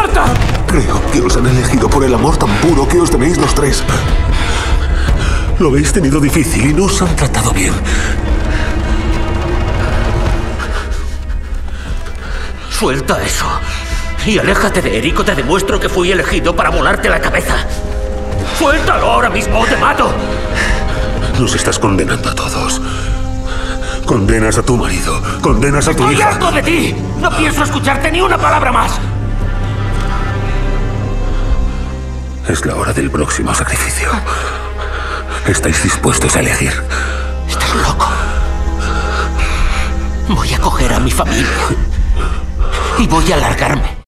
Marta! Creo que os han elegido por el amor tan puro que os tenéis los tres. Lo habéis tenido difícil y no os han tratado bien. Suelta eso. Y aléjate de Eric o te demuestro que fui elegido para volarte la cabeza. Suéltalo ahora mismo o te mato. Nos estás condenando a todos. Condenas a tu marido, condenas a tu ¡Estoy hija. harto de ti! No pienso escucharte ni una palabra más. Es la hora del próximo sacrificio. ¿Estáis dispuestos a elegir? Estás loco. Voy a coger a mi familia. Y voy a largarme.